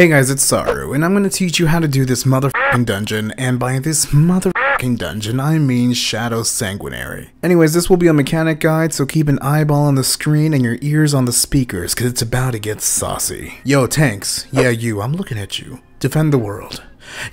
Hey guys, it's Saru, and I'm gonna teach you how to do this motherfucking dungeon, and by this motherfucking dungeon, I mean Shadow Sanguinary. Anyways, this will be a mechanic guide, so keep an eyeball on the screen and your ears on the speakers, cause it's about to get saucy. Yo, tanks, yeah you, I'm looking at you. Defend the world.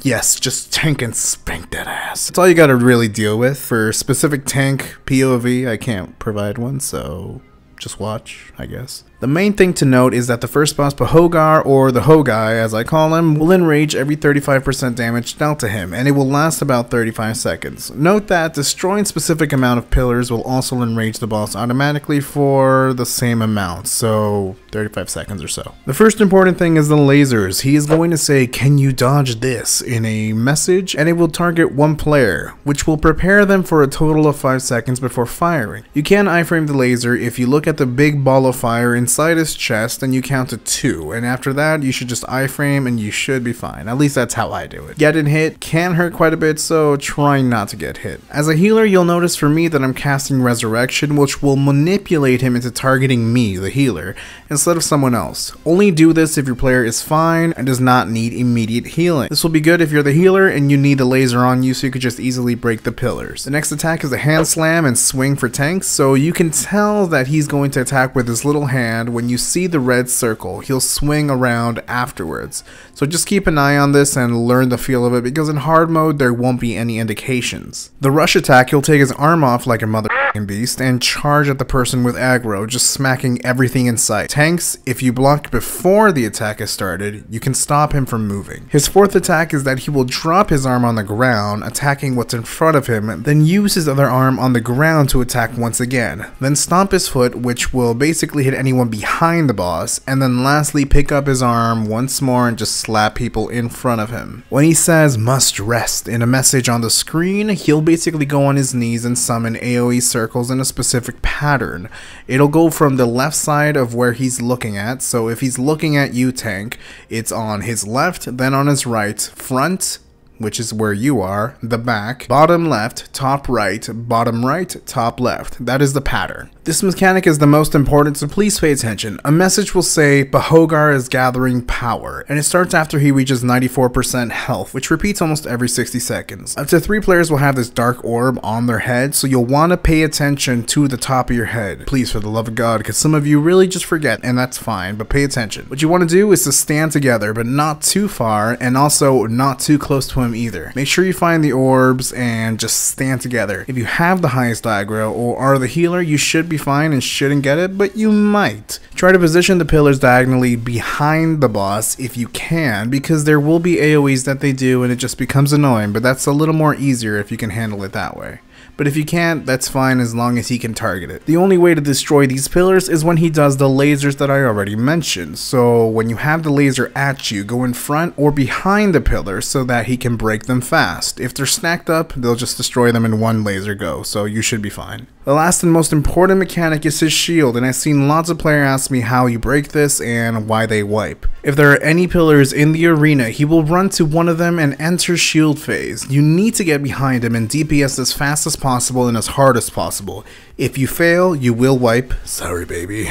Yes, just tank and spank that ass. That's all you gotta really deal with. For specific tank POV, I can't provide one, so just watch, I guess. The main thing to note is that the first boss, Pahogar, or the Hogai as I call him, will enrage every 35% damage dealt to him, and it will last about 35 seconds. Note that destroying specific amount of pillars will also enrage the boss automatically for the same amount, so 35 seconds or so. The first important thing is the lasers. He is going to say, can you dodge this, in a message, and it will target one player, which will prepare them for a total of 5 seconds before firing. You can iframe the laser if you look at the big ball of fire in inside his chest and you count to two. And after that, you should just iframe and you should be fine. At least that's how I do it. Getting hit can hurt quite a bit, so try not to get hit. As a healer, you'll notice for me that I'm casting Resurrection, which will manipulate him into targeting me, the healer, instead of someone else. Only do this if your player is fine and does not need immediate healing. This will be good if you're the healer and you need the laser on you so you could just easily break the pillars. The next attack is a hand slam and swing for tanks, so you can tell that he's going to attack with his little hand hand, when you see the red circle, he'll swing around afterwards. So just keep an eye on this and learn the feel of it because in hard mode there won't be any indications. The rush attack, he'll take his arm off like a mother beast and charge at the person with aggro, just smacking everything in sight. Tanks, if you block before the attack has started, you can stop him from moving. His fourth attack is that he will drop his arm on the ground, attacking what's in front of him, then use his other arm on the ground to attack once again. Then stomp his foot, which will basically hit anyone behind the boss, and then lastly pick up his arm once more and just slap people in front of him. When he says must rest in a message on the screen, he'll basically go on his knees and summon AoE circles in a specific pattern. It'll go from the left side of where he's looking at, so if he's looking at you tank, it's on his left, then on his right, front, which is where you are, the back, bottom left, top right, bottom right, top left. That is the pattern. This mechanic is the most important, so please pay attention. A message will say Bahogar is gathering power, and it starts after he reaches 94% health, which repeats almost every 60 seconds. Up to three players will have this dark orb on their head, so you'll want to pay attention to the top of your head. Please, for the love of God, because some of you really just forget, and that's fine, but pay attention. What you want to do is to stand together, but not too far, and also not too close to him either. Make sure you find the orbs and just stand together. If you have the highest aggro or are the healer, you should be fine and shouldn't get it, but you might. Try to position the pillars diagonally behind the boss if you can, because there will be AoEs that they do and it just becomes annoying, but that's a little more easier if you can handle it that way but if you can't, that's fine as long as he can target it. The only way to destroy these pillars is when he does the lasers that I already mentioned, so when you have the laser at you, go in front or behind the pillars so that he can break them fast. If they're stacked up, they'll just destroy them in one laser go, so you should be fine. The last and most important mechanic is his shield, and I've seen lots of players ask me how you break this and why they wipe. If there are any pillars in the arena, he will run to one of them and enter shield phase. You need to get behind him and DPS as fast as possible and as hard as possible. If you fail, you will wipe. Sorry, baby.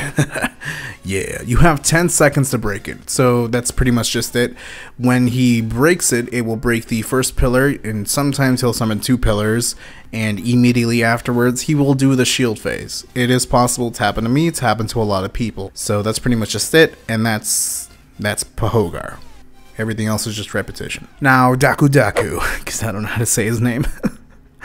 yeah, you have 10 seconds to break it. So that's pretty much just it. When he breaks it, it will break the first pillar, and sometimes he'll summon two pillars, and immediately afterwards, he will do the shield phase. It is possible to happen to me, it's happened to a lot of people. So that's pretty much just it, and that's that's Pahogar. Everything else is just repetition. Now, Daku Daku, because I don't know how to say his name.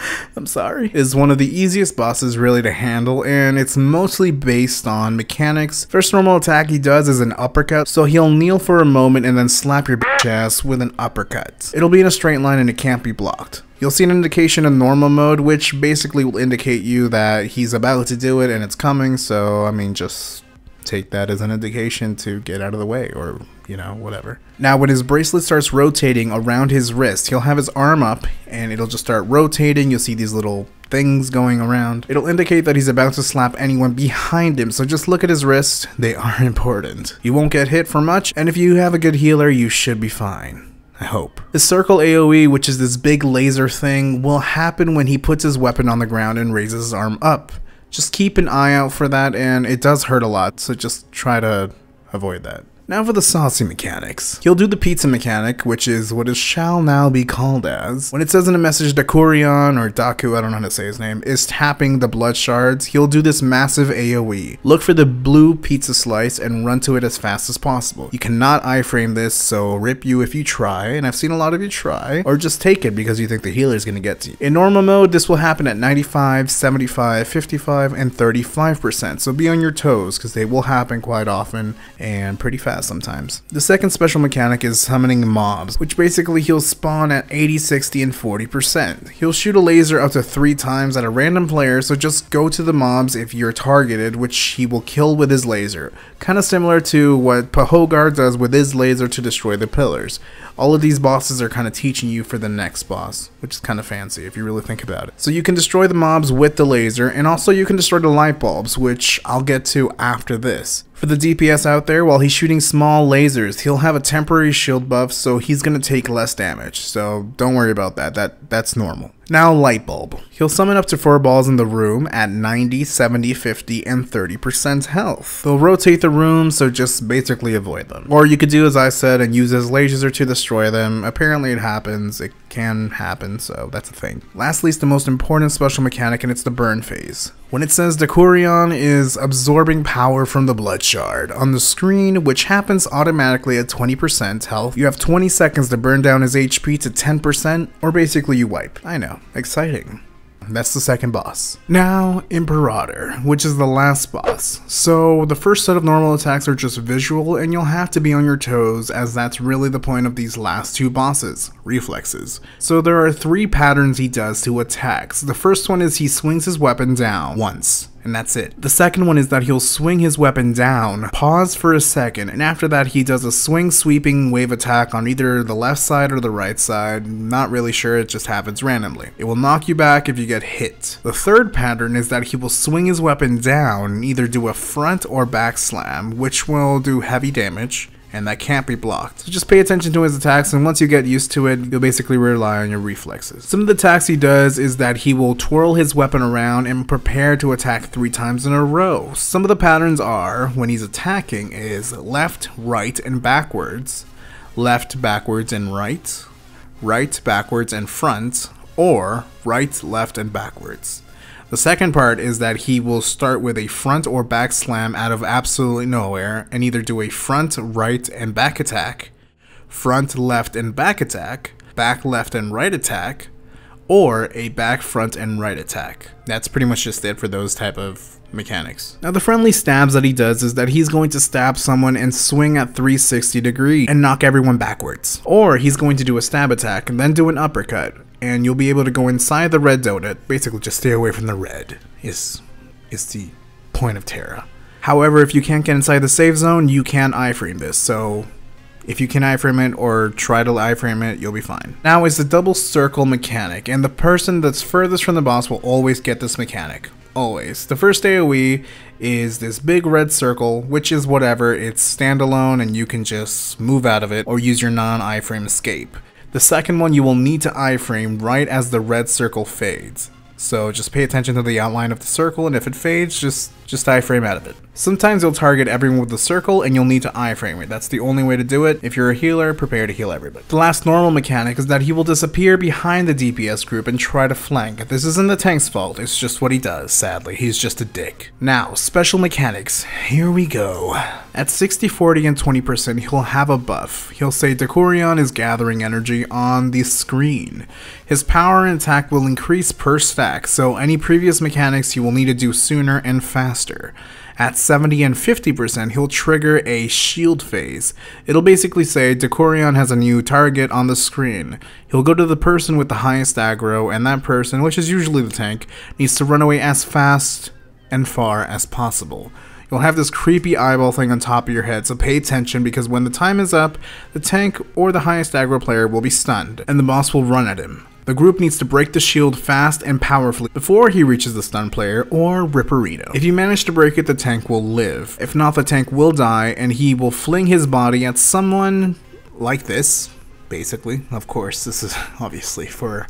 I'm sorry, is one of the easiest bosses really to handle, and it's mostly based on mechanics. First normal attack he does is an uppercut, so he'll kneel for a moment and then slap your bitch ass with an uppercut. It'll be in a straight line and it can't be blocked. You'll see an indication in normal mode, which basically will indicate you that he's about to do it and it's coming, so I mean just take that as an indication to get out of the way or you know whatever. Now when his bracelet starts rotating around his wrist he'll have his arm up and it'll just start rotating. You'll see these little things going around. It'll indicate that he's about to slap anyone behind him. So just look at his wrist. They are important. You won't get hit for much. And if you have a good healer you should be fine. I hope. The circle AoE, which is this big laser thing, will happen when he puts his weapon on the ground and raises his arm up. Just keep an eye out for that, and it does hurt a lot, so just try to avoid that. Now for the saucy mechanics. He'll do the pizza mechanic, which is what it shall now be called as. When it says in a message Dakurion, or Daku, I don't know how to say his name, is tapping the blood shards, he'll do this massive AoE. Look for the blue pizza slice and run to it as fast as possible. You cannot iframe this, so rip you if you try, and I've seen a lot of you try, or just take it because you think the healer is going to get to you. In normal mode, this will happen at 95, 75, 55, and 35%, so be on your toes because they will happen quite often and pretty fast sometimes. The second special mechanic is summoning mobs, which basically he'll spawn at 80, 60, and 40%. He'll shoot a laser up to 3 times at a random player, so just go to the mobs if you're targeted, which he will kill with his laser. Kinda similar to what Pahogar does with his laser to destroy the pillars. All of these bosses are kind of teaching you for the next boss, which is kind of fancy if you really think about it. So you can destroy the mobs with the laser, and also you can destroy the light bulbs, which I'll get to after this. For the DPS out there, while he's shooting small lasers, he'll have a temporary shield buff, so he's gonna take less damage. So don't worry about that. That that's normal. Now light bulb. He'll summon up to 4 balls in the room at 90, 70, 50, and 30% health. They'll rotate the room, so just basically avoid them. Or you could do as I said and use his laser to destroy them. Apparently it happens. It can happen, so that's a thing. Lastly is the most important special mechanic and it's the burn phase. When it says Dakurion is absorbing power from the blood shard on the screen, which happens automatically at 20% health, you have 20 seconds to burn down his HP to 10%, or basically you wipe. I know, exciting. That's the second boss. Now, Imperator, which is the last boss. So, the first set of normal attacks are just visual, and you'll have to be on your toes, as that's really the point of these last two bosses reflexes. So, there are three patterns he does to attacks. The first one is he swings his weapon down once and that's it. The second one is that he'll swing his weapon down, pause for a second, and after that he does a swing sweeping wave attack on either the left side or the right side, not really sure, it just happens randomly. It will knock you back if you get hit. The third pattern is that he will swing his weapon down either do a front or back slam, which will do heavy damage, and that can't be blocked. So just pay attention to his attacks, and once you get used to it, you'll basically rely on your reflexes. Some of the attacks he does is that he will twirl his weapon around and prepare to attack three times in a row. Some of the patterns are, when he's attacking, is left, right, and backwards, left, backwards, and right, right, backwards, and front, or right, left, and backwards. The second part is that he will start with a front or back slam out of absolutely nowhere and either do a front, right, and back attack, front, left, and back attack, back, left, and right attack, or a back, front, and right attack. That's pretty much just it for those type of mechanics. Now the friendly stabs that he does is that he's going to stab someone and swing at 360 degrees and knock everyone backwards. Or he's going to do a stab attack and then do an uppercut and you'll be able to go inside the red donut. Basically just stay away from the red is, is the point of TERA. However, if you can't get inside the safe zone, you can iframe this, so if you can iframe it or try to iframe it, you'll be fine. Now is the double circle mechanic, and the person that's furthest from the boss will always get this mechanic always. The first AoE is this big red circle, which is whatever, it's standalone and you can just move out of it or use your non-iframe escape. The second one you will need to iframe right as the red circle fades. So just pay attention to the outline of the circle and if it fades, just just iframe out of it. Sometimes you'll target everyone with a circle and you'll need to iframe it. That's the only way to do it. If you're a healer, prepare to heal everybody. The last normal mechanic is that he will disappear behind the DPS group and try to flank. This isn't the tank's fault, it's just what he does, sadly. He's just a dick. Now, special mechanics. Here we go. At 60, 40, and 20%, he'll have a buff. He'll say Dakurion is gathering energy on the screen. His power and attack will increase per stack, so any previous mechanics you will need to do sooner and faster. At 70 and 50%, he'll trigger a shield phase. It'll basically say Dakurion has a new target on the screen. He'll go to the person with the highest aggro, and that person, which is usually the tank, needs to run away as fast and far as possible. You'll have this creepy eyeball thing on top of your head, so pay attention because when the time is up, the tank or the highest aggro player will be stunned, and the boss will run at him. The group needs to break the shield fast and powerfully before he reaches the stun player or Ripperino. If you manage to break it, the tank will live. If not, the tank will die and he will fling his body at someone like this basically. Of course, this is obviously for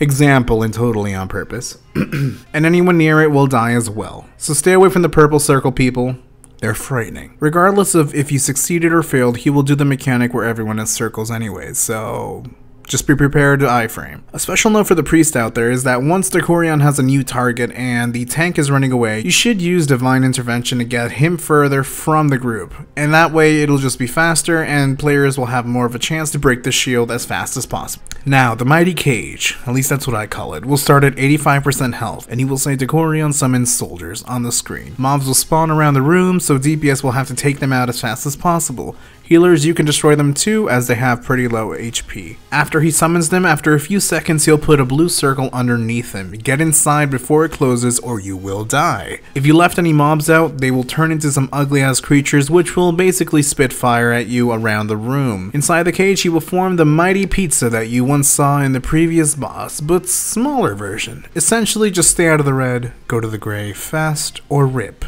example and totally on purpose. and anyone near it will die as well. So stay away from the purple circle people. They're frightening. Regardless of if you succeeded or failed, he will do the mechanic where everyone has circles anyways, so just be prepared to iframe. A special note for the priest out there is that once Decorion has a new target and the tank is running away, you should use Divine Intervention to get him further from the group. And that way it'll just be faster and players will have more of a chance to break the shield as fast as possible. Now, the Mighty Cage, at least that's what I call it, will start at 85% health, and he will say Decorion summons soldiers on the screen. Mobs will spawn around the room, so DPS will have to take them out as fast as possible. Healers, you can destroy them too, as they have pretty low HP. After he summons them, after a few seconds, he'll put a blue circle underneath him. Get inside before it closes, or you will die. If you left any mobs out, they will turn into some ugly ass creatures, which will basically spit fire at you around the room. Inside the cage, he will form the mighty pizza that you once saw in the previous boss, but smaller version. Essentially, just stay out of the red, go to the gray, fast, or rip.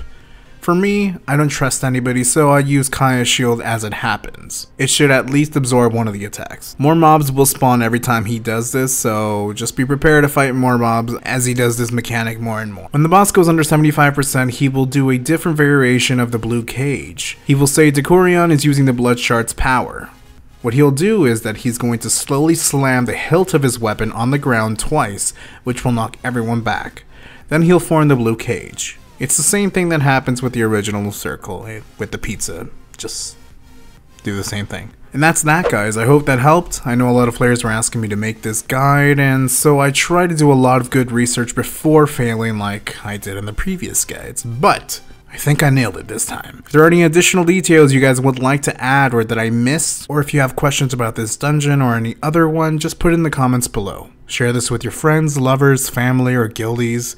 For me, I don't trust anybody, so I use Kaia's shield as it happens. It should at least absorb one of the attacks. More mobs will spawn every time he does this, so just be prepared to fight more mobs as he does this mechanic more and more. When the boss goes under 75%, he will do a different variation of the blue cage. He will say Decorion is using the Blood Shard's power. What he'll do is that he's going to slowly slam the hilt of his weapon on the ground twice, which will knock everyone back. Then he'll form the blue cage. It's the same thing that happens with the original circle eh, with the pizza. Just do the same thing. And that's that, guys. I hope that helped. I know a lot of players were asking me to make this guide, and so I try to do a lot of good research before failing like I did in the previous guides. But I think I nailed it this time. If there are any additional details you guys would like to add or that I missed, or if you have questions about this dungeon or any other one, just put in the comments below. Share this with your friends, lovers, family, or guildies.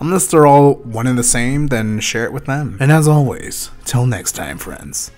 Unless they're all one and the same, then share it with them. And as always, till next time, friends.